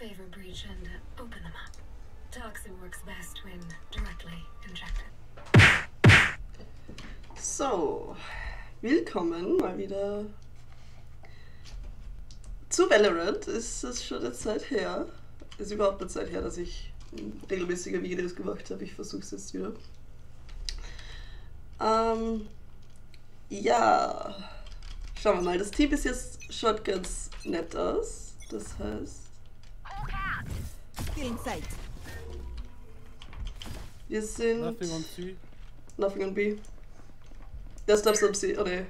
favor breach and uh, open them up. Toxin works best when directly injected. So, willkommen mal wieder zu Valorant. Ist es schon eine Zeit her? Ist überhaupt eine Zeit her, dass ich regelmäßige Videos gemacht habe. Ich versuche es jetzt wieder. Ähm, ja, schauen wir mal. Das Team ist jetzt schaut ganz nett aus. Das heißt. Wir sind Nothing on C. Nothing on B. Das darfst du am C, oder?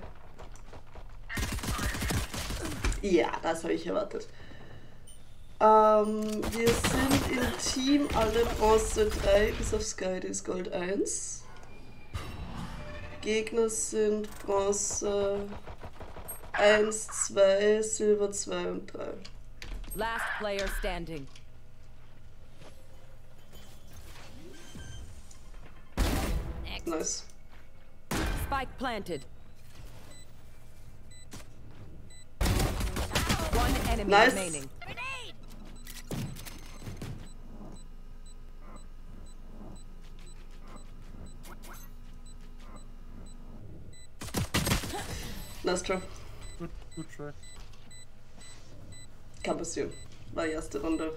Ja, das habe ich erwartet. Ähm, wir sind im Team alle Bronze 3 bis auf Sky, die ist Gold 1. Gegner sind Bronze 1, 2, Silber 2 und 3. Last player standing. Nice. Spike planted. One enemy Nice. remaining. Nice try. Good, good try. Kann passieren. War erste Runde.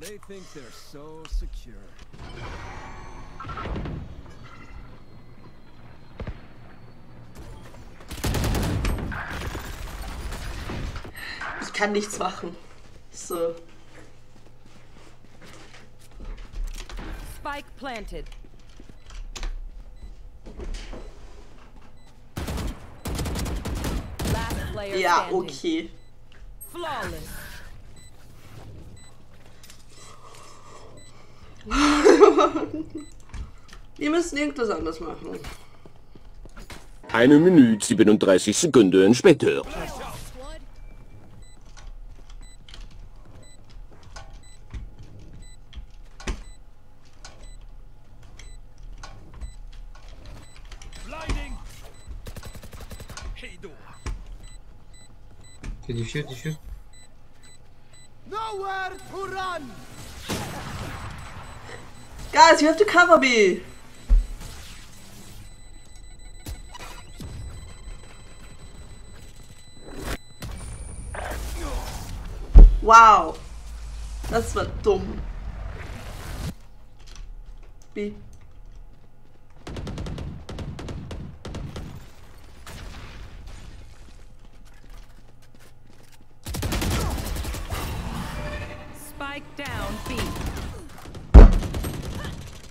They think they're so secure. Ich kann nichts machen. So. Spike planted. Last player Ja, okay. Flawless. Wir müssen irgendwas anders machen. Eine Minute 37 Sekunden später. Did you shoot? Did you shoot? Nowhere to run! Guys, you have to cover me! Wow. Das war dumm. B.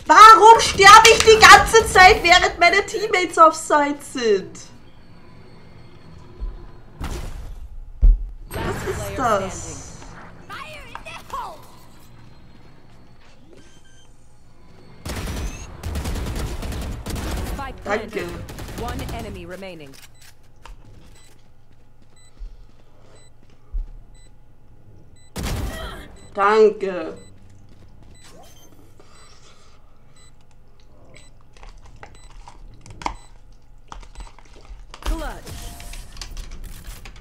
Warum sterbe ich die ganze Zeit, während meine Teammates auf Site sind? Last ist das? Danke. One enemy remaining. Danke. Clutch.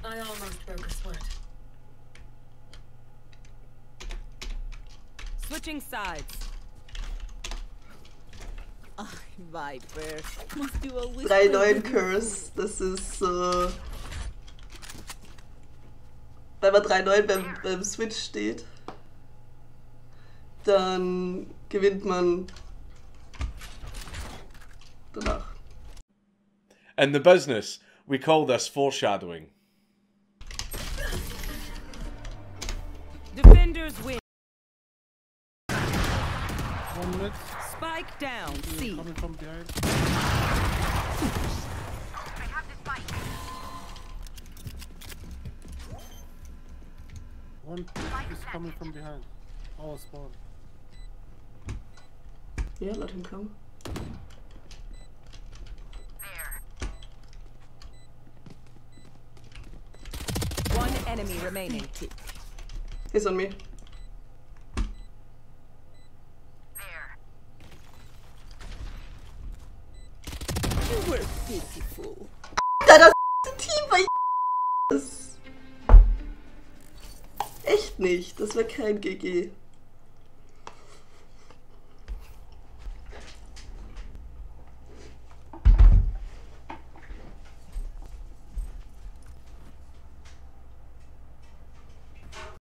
I almost broke a sweat. Switching sides. Ach, Viper. Must do a 3-9 with Curse, das ist so. Wenn man 3-9 beim, beim Switch steht, dann gewinnt man danach. In the business, we call this foreshadowing. Defenders win. One mid, Spike down C. coming from behind. One is coming from behind. Our spawn. Ja, let him come. One enemy remaining. He's on me. You were pitiful. Alter, das Team war Echt nicht. Das wäre kein GG.